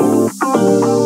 oh, you.